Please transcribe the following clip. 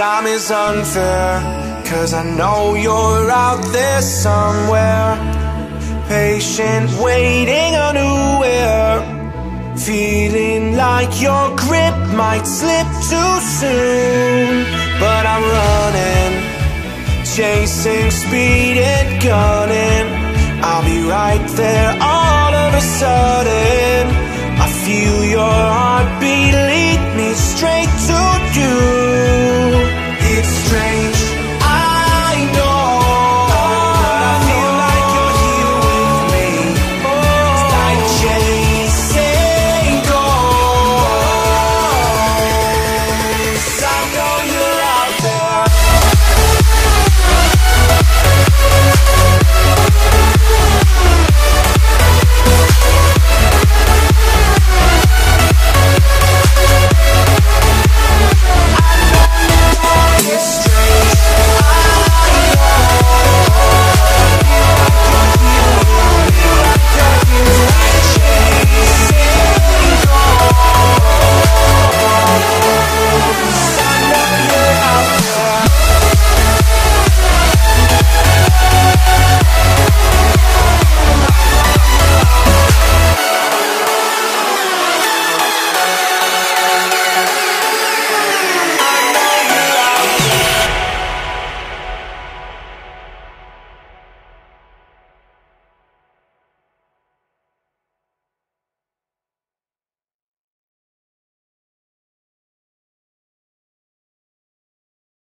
Time is unfair, cause I know you're out there somewhere. Patient, waiting unaware. Feeling like your grip might slip too soon. But I'm running, chasing speed and gunning. I'll be right there all of a sudden. I feel your heartbeat lead me straight.